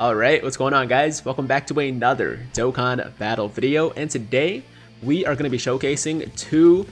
Alright, what's going on guys? Welcome back to another Dokkan Battle video, and today we are going to be showcasing two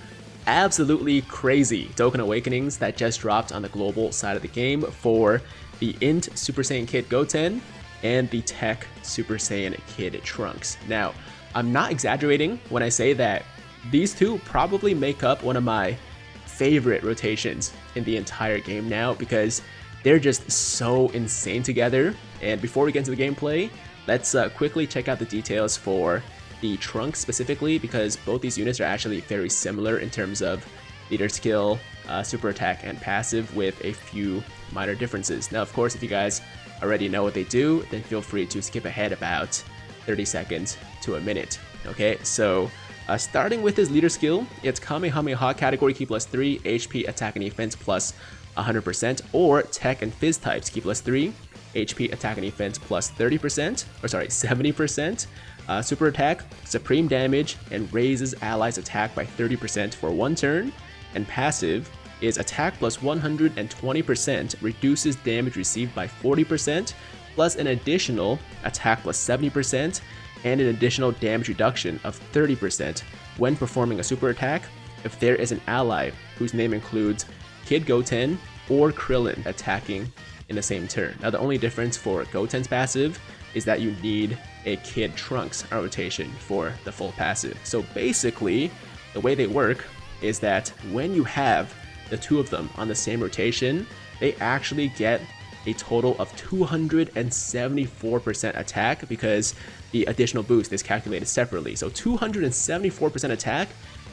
absolutely crazy Dokkan Awakenings that just dropped on the global side of the game for the Int Super Saiyan Kid Goten and the TEQ Super Saiyan Kid Trunks. Now, I'm not exaggerating when I say that these two probably make up one of my favorite rotations in the entire game now because they're just so insane together. And before we get into the gameplay, let's uh, quickly check out the details for the Trunks specifically because both these units are actually very similar in terms of leader skill, uh, super attack, and passive with a few minor differences. Now, of course, if you guys already know what they do, then feel free to skip ahead about 30 seconds to a minute. Okay, so uh, starting with his leader skill, it's Kamehameha category Ki plus 3, HP, attack, and defense plus 100%, or TEQ and PHY types keep plus 3, HP, attack, and defense plus 30%, or sorry, 70%. Uh, super attack, supreme damage, and raises allies' attack by 30% for one turn. And passive is attack plus 120%, reduces damage received by 40%, plus an additional attack plus 70%, and an additional damage reduction of 30% when performing a super attack if there is an ally whose name includes Kid Goten or Krillin attacking in the same turn. Now the only difference for Goten's passive is that you need a Kid Trunks rotation for the full passive. So basically, the way they work is that when you have the two of them on the same rotation, they actually get a total of 274% attack because the additional boost is calculated separately. So 274% attack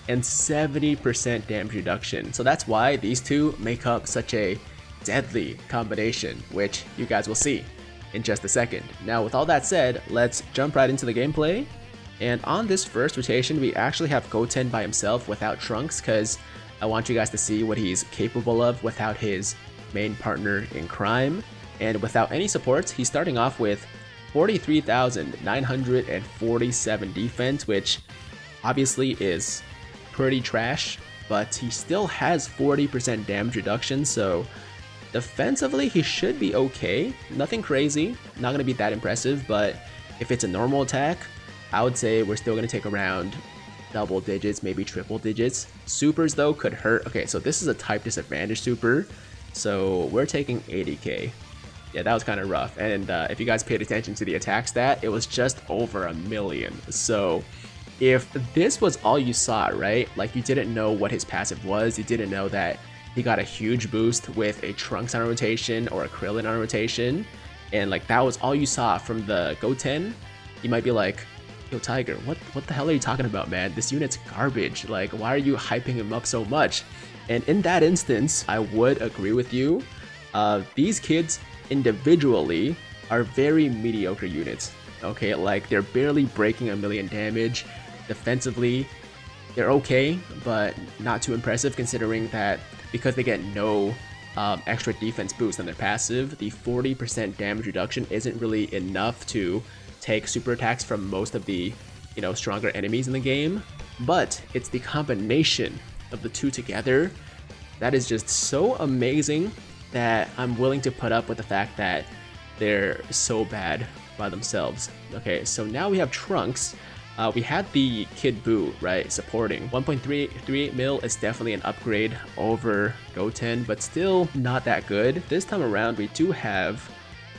and 70% damage reduction. So that's why these two make up such a deadly combination, which you guys will see in just a second. Now with all that said, let's jump right into the gameplay. And on this first rotation, we actually have Goten by himself without Trunks because I want you guys to see what he's capable of without his main partner in crime. And without any supports, he's starting off with 43,947 defense, which obviously is pretty trash, but he still has 40% damage reduction, so defensively he should be okay. Nothing crazy, not going to be that impressive, but if it's a normal attack, I would say we're still going to take around double digits, maybe triple digits. Supers though could hurt. Okay, so this is a type disadvantage super, so we're taking 80k. Yeah, that was kind of rough. And uh, if you guys paid attention to the attack stat, it was just over a million. So if this was all you saw, right? Like you didn't know what his passive was, you didn't know that he got a huge boost with a Trunks on rotation or a Krillin on rotation, and like that was all you saw from the Goten, you might be like, yo Tiger, what, what the hell are you talking about, man? This unit's garbage. Like, why are you hyping him up so much? And in that instance, I would agree with you. Uh, these kids individually are very mediocre units. Okay, like they're barely breaking a million damage. Defensively, they're okay, but not too impressive considering that because they get no um, extra defense boost on their passive, the 40% damage reduction isn't really enough to take super attacks from most of the you know stronger enemies in the game. But it's the combination of the two together that is just so amazing that I'm willing to put up with the fact that they're so bad by themselves. Okay, so now we have Trunks, uh, we had the Kid Buu, right, supporting. 1.38 mil is definitely an upgrade over Goten, but still not that good. This time around, we do have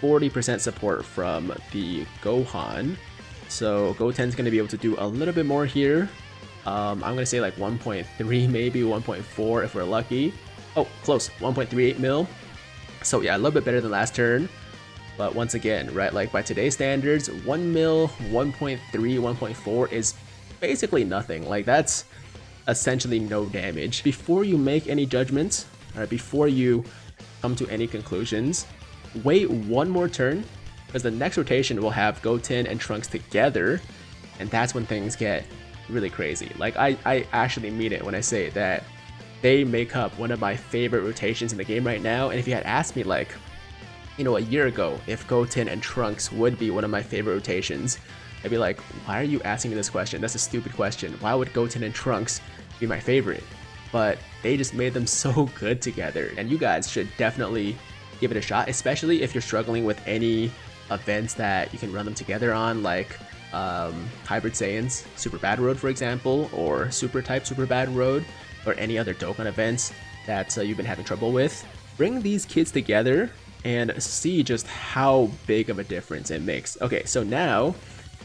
40% support from the Gohan. So Goten's going to be able to do a little bit more here. Um, I'm going to say like 1.3, maybe 1.4 if we're lucky. Oh, close, 1.38 mil. So yeah, a little bit better than last turn. But once again, right, like by today's standards, 1 mil, 1.3, 1.4 is basically nothing. Like that's essentially no damage. Before you make any judgments, right, before you come to any conclusions, wait one more turn, because the next rotation will have Goten and Trunks together, and that's when things get really crazy. Like I, I actually mean it when I say that they make up one of my favorite rotations in the game right now, and if you had asked me like, you know, a year ago, if Goten and Trunks would be one of my favorite rotations, I'd be like, why are you asking me this question? That's a stupid question. Why would Goten and Trunks be my favorite? But they just made them so good together, and you guys should definitely give it a shot, especially if you're struggling with any events that you can run them together on, like um, Hybrid Saiyans, Super Battle Road, for example, or Super Type Super Battle Road, or any other Dokkan events that uh, you've been having trouble with. Bring these kids together and see just how big of a difference it makes. Okay, so now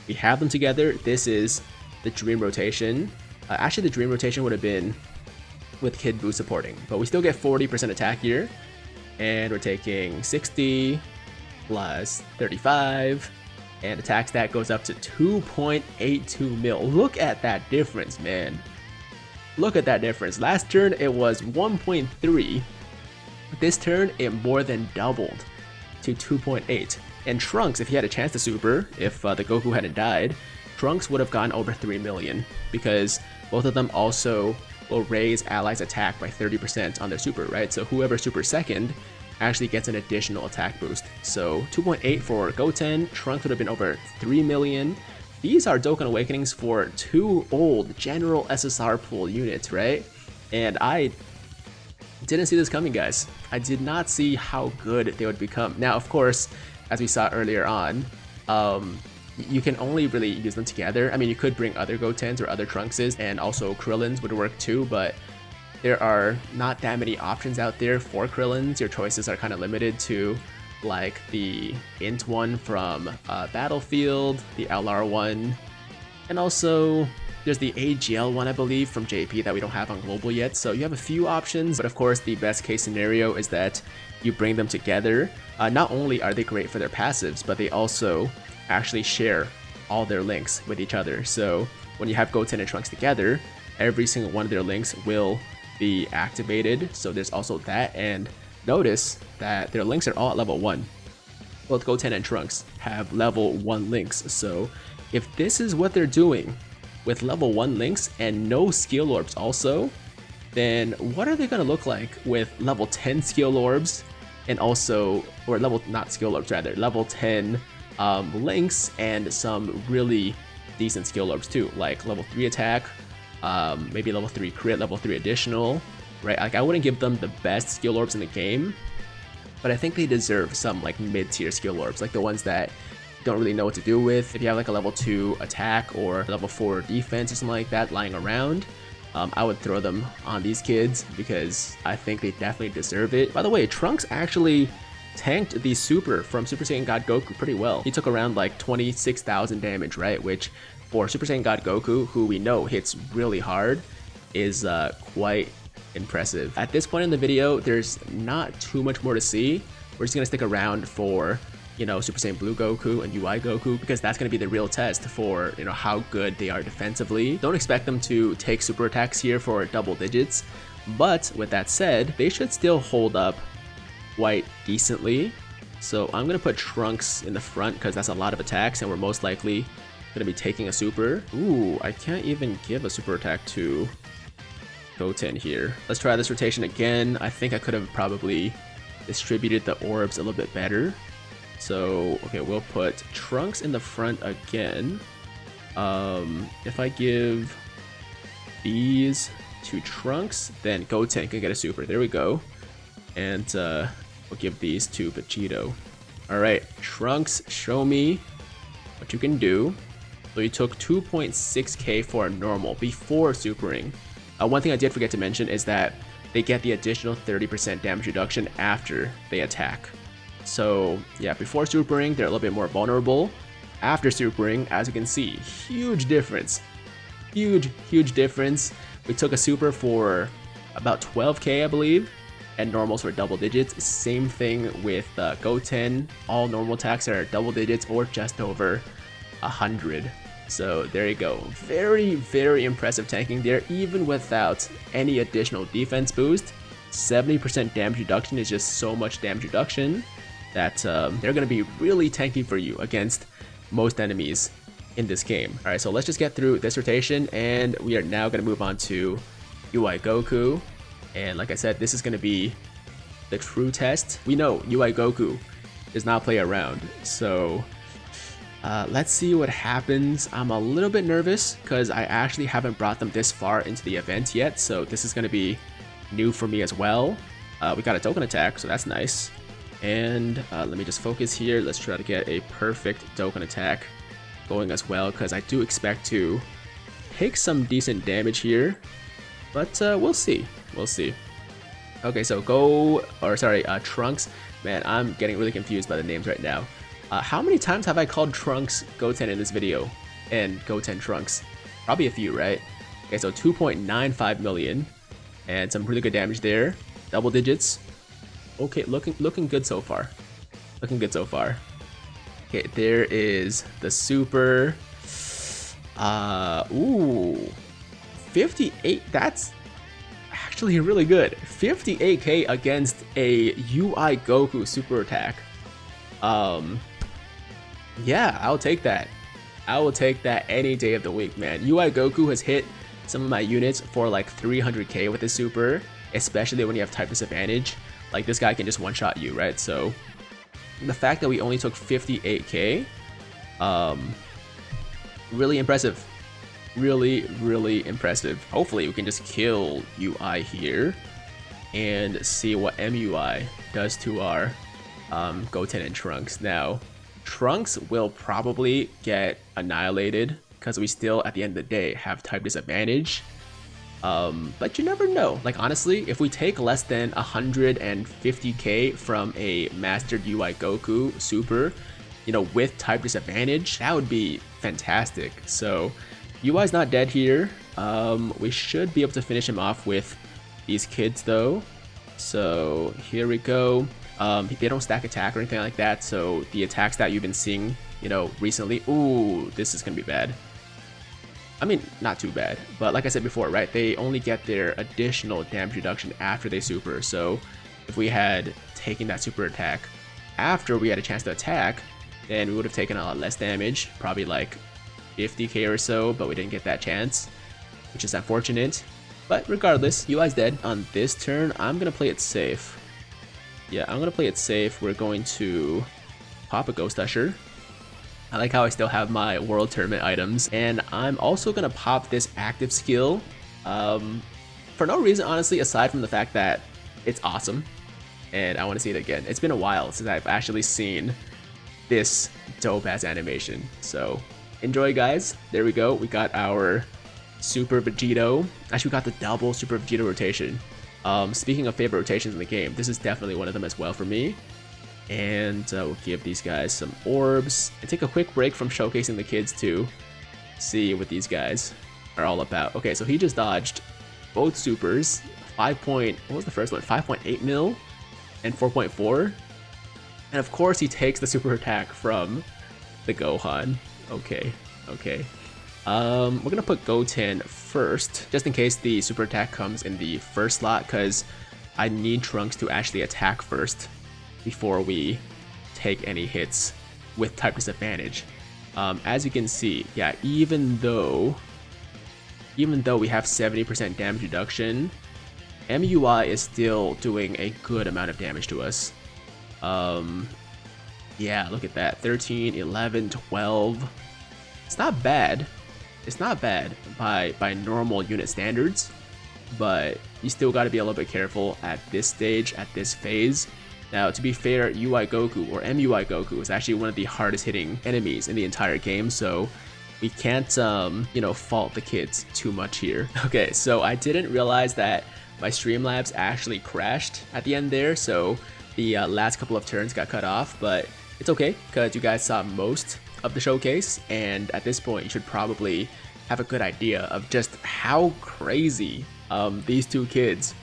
we have them together. This is the Dream Rotation. Uh, actually, the Dream Rotation would have been with Kid Buu supporting, but we still get 40% attack here. And we're taking 60 plus 35, and attack stat goes up to 2.82 mil. Look at that difference, man. Look at that difference. Last turn it was 1.3. This turn it more than doubled to 2.8. And Trunks, if he had a chance to super, if uh, the Goku hadn't died, Trunks would have gone over 3 million because both of them also will raise allies attack by 30% on their super, right? So whoever super second actually gets an additional attack boost. So 2.8 for Goten, Trunks would have been over 3 million. These are Dokkan Awakenings for two old General SSR pool units, right? And I didn't see this coming, guys. I did not see how good they would become. Now, of course, as we saw earlier on, um, you can only really use them together. I mean, you could bring other Gotens or other Trunkses, and also Krillins would work too, but there are not that many options out there for Krillins. Your choices are kind of limited to like the int one from uh, Battlefield, the LR one, and also there's the AGL one, I believe, from JP that we don't have on global yet. So you have a few options, but of course the best case scenario is that you bring them together. Uh, not only are they great for their passives, but they also actually share all their links with each other. So when you have Goten and Trunks together, every single one of their links will be activated. So there's also that. And notice that their links are all at level 1. Both Goten and Trunks have level 1 links. So if this is what they're doing with level 1 links and no skill orbs also, then what are they going to look like with level 10 skill orbs and also, or level, not skill orbs rather, level 10 um, links and some really decent skill orbs too, like level 3 attack, um, maybe level 3 crit, level 3 additional, right? Like I wouldn't give them the best skill orbs in the game, but I think they deserve some like mid-tier skill orbs, like the ones that don't really know what to do with. If you have like a level 2 attack or level 4 defense or something like that lying around, um, I would throw them on these kids because I think they definitely deserve it. By the way, Trunks actually tanked the super from Super Saiyan God Goku pretty well. He took around like 26,000 damage, right? Which for Super Saiyan God Goku, who we know hits really hard, is uh, quite impressive. At this point in the video, there's not too much more to see. We're just gonna stick around for you know, Super Saiyan Blue Goku and UI Goku because that's going to be the real test for, you know, how good they are defensively. Don't expect them to take super attacks here for double digits, but with that said, they should still hold up quite decently. So I'm going to put Trunks in the front because that's a lot of attacks and we're most likely going to be taking a super. Ooh, I can't even give a super attack to Goten here. Let's try this rotation again. I think I could have probably distributed the orbs a little bit better. So, okay, we'll put Trunks in the front again. Um, if I give these to Trunks, then Goten can get a super. There we go. And uh, we'll give these to Vegito. Alright, Trunks, show me what you can do. So you took 2.6k for a normal before supering. Uh, one thing I did forget to mention is that they get the additional 30% damage reduction after they attack. So yeah, before supering, they're a little bit more vulnerable. After supering, as you can see, huge difference. Huge, huge difference. We took a super for about 12k, I believe, and normals were double digits. Same thing with uh, Goten. All normal attacks are double digits or just over 100. So there you go. Very, very impressive tanking there, even without any additional defense boost. 70% damage reduction is just so much damage reduction that um, they're going to be really tanky for you against most enemies in this game. Alright, so let's just get through this rotation, and we are now going to move on to UI Goku. And like I said, this is going to be the true test. We know UI Goku does not play around, so uh, let's see what happens. I'm a little bit nervous because I actually haven't brought them this far into the event yet, so this is going to be new for me as well. Uh, we got a token attack, so that's nice. And uh, let me just focus here. Let's try to get a perfect Dokkan attack going as well, because I do expect to take some decent damage here. But uh, we'll see. We'll see. Okay, so Go, or sorry, uh, Trunks. Man, I'm getting really confused by the names right now. Uh, how many times have I called Trunks Goten in this video? And Goten Trunks? Probably a few, right? Okay, so 2.95 million. And some really good damage there. Double digits. Okay, looking looking good so far. Looking good so far. Okay, there is the super. Uh, ooh. 58, that's actually really good. 58k against a UI Goku super attack. Um, yeah, I'll take that. I will take that any day of the week, man. UI Goku has hit some of my units for like 300k with his super, especially when you have type disadvantage. Like this guy can just one-shot you, right? So the fact that we only took 58k, um, really impressive. Really, really impressive. Hopefully we can just kill UI here and see what MUI does to our um, Goten and Trunks. Now, Trunks will probably get annihilated because we still, at the end of the day, have type disadvantage. Um, but you never know. Like, honestly, if we take less than 150k from a Mastered UI Goku Super, you know, with type disadvantage, that would be fantastic. So, UI's not dead here. Um, we should be able to finish him off with these kids, though. So, here we go. Um, they don't stack attack or anything like that, so the attacks that you've been seeing, you know, recently, ooh, this is gonna be bad. I mean, not too bad, but like I said before, right, they only get their additional damage reduction after they super, so if we had taken that super attack after we had a chance to attack, then we would have taken a lot less damage, probably like 50k or so, but we didn't get that chance, which is unfortunate. But regardless, UI's dead. On this turn, I'm gonna play it safe. Yeah, I'm gonna play it safe. We're going to pop a Ghost Usher. I like how I still have my World Tournament items. And I'm also gonna pop this active skill. Um, for no reason, honestly, aside from the fact that it's awesome. And I want to see it again. It's been a while since I've actually seen this dope ass animation. So enjoy guys. There we go. We got our Super Vegito. Actually, we got the double Super Vegito rotation. Um, speaking of favorite rotations in the game, this is definitely one of them as well for me. And uh, we'll give these guys some orbs and take a quick break from showcasing the kids to see what these guys are all about. Okay, so he just dodged both supers. 5 point, what was the first one? 5.8 mil and 4.4. And of course he takes the super attack from the Gohan. Okay, okay. Um, we're gonna put Goten first, just in case the super attack comes in the first slot, because I need Trunks to actually attack first before we take any hits with type disadvantage. Um, as you can see, yeah, even though even though we have 70% damage reduction, MUI is still doing a good amount of damage to us. Um, yeah, look at that. 13, 11, 12. It's not bad it's not bad by by normal unit standards, but you still got to be a little bit careful at this stage, at this phase. Now, to be fair, UI Goku or MUI Goku is actually one of the hardest hitting enemies in the entire game, so we can't, um, you know, fault the kids too much here. Okay, so I didn't realize that my Streamlabs actually crashed at the end there, so the uh, last couple of turns got cut off, but it's okay because you guys saw most of the showcase, and at this point, you should probably have a good idea of just how crazy um, these two kids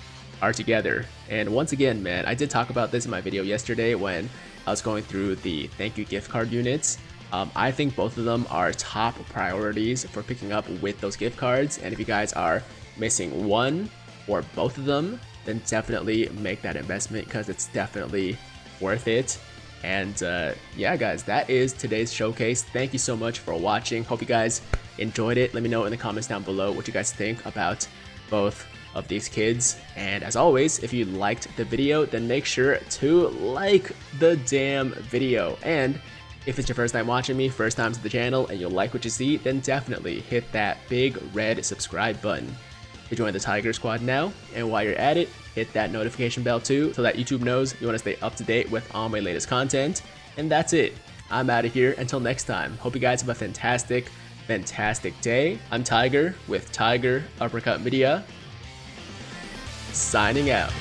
are together. And once again, man, I did talk about this in my video yesterday when I was going through the thank you gift card units. Um, I think both of them are top priorities for picking up with those gift cards. And if you guys are missing one or both of them, then definitely make that investment because it's definitely worth it. And uh, yeah, guys, that is today's showcase. Thank you so much for watching. Hope you guys enjoyed it. Let me know in the comments down below what you guys think about both of these kids. And as always, if you liked the video, then make sure to like the damn video. And if it's your first time watching me, first time to the channel, and you like what you see, then definitely hit that big red subscribe button. to join the Tiger Squad now. And while you're at it, hit that notification bell too so that YouTube knows you want to stay up to date with all my latest content. And that's it. I'm out of here. Until next time, hope you guys have a fantastic, fantastic day. I'm Tiger with Tiger Uppercut Media, signing out.